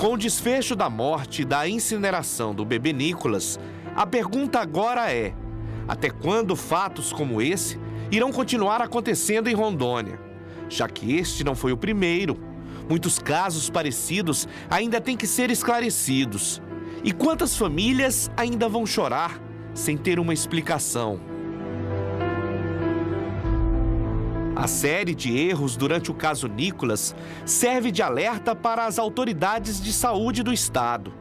Com o desfecho da morte e da incineração do bebê Nicolas, a pergunta agora é: até quando fatos como esse irão continuar acontecendo em Rondônia? Já que este não foi o primeiro, muitos casos parecidos ainda têm que ser esclarecidos. E quantas famílias ainda vão chorar sem ter uma explicação? A série de erros durante o caso Nicolas serve de alerta para as autoridades de saúde do estado.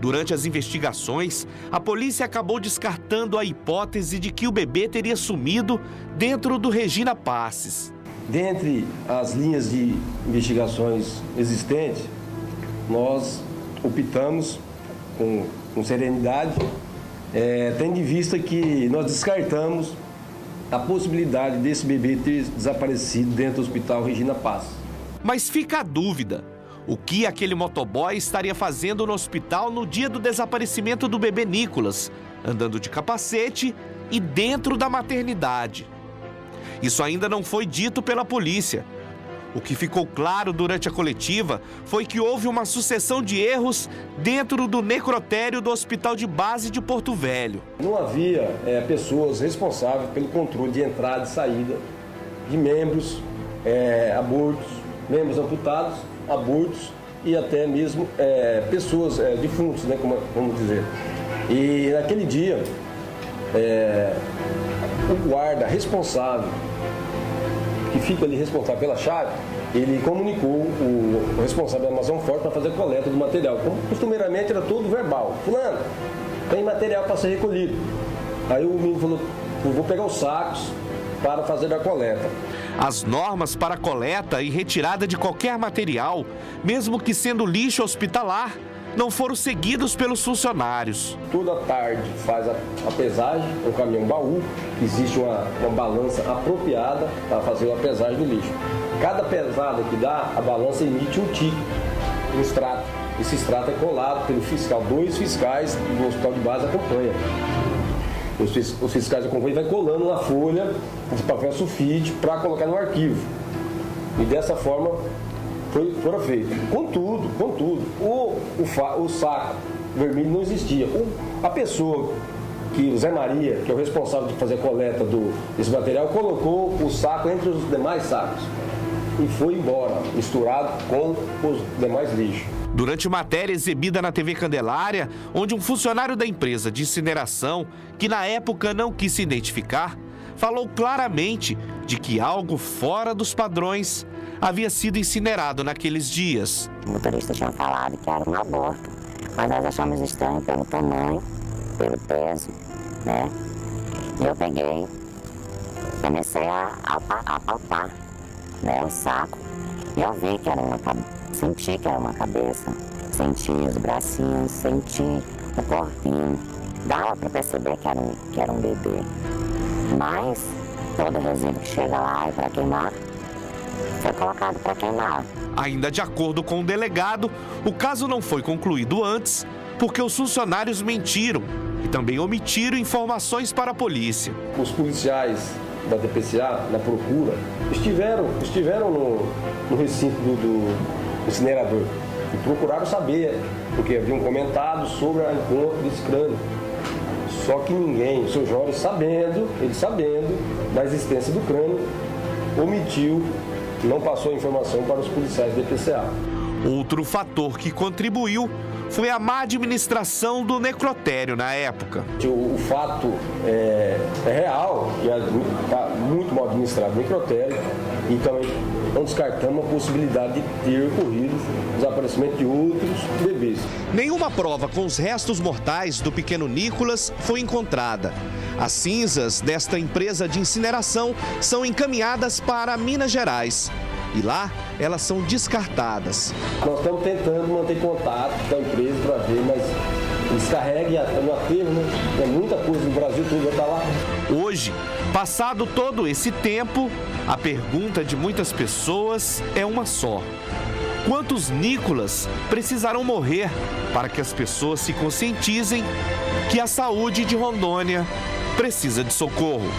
Durante as investigações, a polícia acabou descartando a hipótese de que o bebê teria sumido dentro do Regina Passes. Dentre as linhas de investigações existentes, nós optamos com, com serenidade, é, tendo em vista que nós descartamos a possibilidade desse bebê ter desaparecido dentro do hospital Regina Paz. Mas fica a dúvida. O que aquele motoboy estaria fazendo no hospital no dia do desaparecimento do bebê Nicolas, andando de capacete e dentro da maternidade? Isso ainda não foi dito pela polícia, o que ficou claro durante a coletiva foi que houve uma sucessão de erros dentro do necrotério do Hospital de Base de Porto Velho. Não havia é, pessoas responsáveis pelo controle de entrada e saída de membros é, abortos, membros amputados, abortos e até mesmo é, pessoas é, defuntos, né, como vamos dizer. E naquele dia, é, o guarda responsável que fica ali responsável pela chave, ele comunicou o, responsável da Amazon Forte para fazer a coleta do material. Como costumeiramente era tudo verbal. Fulano, tem material para ser recolhido. Aí o menino falou, vou pegar os sacos para fazer a coleta. As normas para coleta e retirada de qualquer material, mesmo que sendo lixo hospitalar, não foram seguidos pelos funcionários. Toda tarde faz a, a pesagem, o caminhão baú, existe uma, uma balança apropriada para fazer a pesagem do lixo. Cada pesada que dá, a balança emite um tique, um extrato. Esse extrato é colado pelo fiscal, dois fiscais do hospital de base acompanham. Os, os fiscais acompanham vai colando na folha de papel sulfite para colocar no arquivo. E dessa forma foi, foram feitos. Contudo, contudo, o, o, o saco vermelho não existia. O, a pessoa que o Zé Maria, que é o responsável de fazer a coleta do, desse material, colocou o saco entre os demais sacos e foi embora, misturado com os demais lixos. Durante matéria exibida na TV Candelária, onde um funcionário da empresa de incineração, que na época não quis se identificar, falou claramente de que algo fora dos padrões havia sido incinerado naqueles dias. O motorista tinha falado que era um aborto, mas nós achamos estranho pelo tamanho, pelo peso, né? E eu peguei, comecei a, a, a palpar né, o saco e eu vi que era uma senti que era uma cabeça, senti os bracinhos, senti o corpinho. Dava para perceber que era, um, que era um bebê. Mas todo resíduo que chega lá é para queimar foi colocado para queimar. Ainda de acordo com o delegado, o caso não foi concluído antes porque os funcionários mentiram e também omitiram informações para a polícia. Os policiais da DPCA, na procura, estiveram, estiveram no, no recinto do, do incinerador e procuraram saber, porque haviam comentado sobre o encontro desse crânio. Só que ninguém, o seu Jorge sabendo, ele sabendo da existência do crânio, omitiu não passou a informação para os policiais do EPCA. Outro fator que contribuiu foi a má administração do necrotério na época. O, o fato é, é real, que está muito mal administrado o necrotério e também não descartamos a possibilidade de ter ocorrido o desaparecimento de outros bebês. Nenhuma prova com os restos mortais do pequeno Nicolas foi encontrada. As cinzas desta empresa de incineração são encaminhadas para Minas Gerais. E lá elas são descartadas. Nós estamos tentando manter contato com a empresa para ver, mas descarregue no aterro, né? É muita coisa no Brasil, tudo vai estar lá. Hoje, passado todo esse tempo, a pergunta de muitas pessoas é uma só. Quantos Nicolas precisarão morrer para que as pessoas se conscientizem que a saúde de Rondônia precisa de socorro.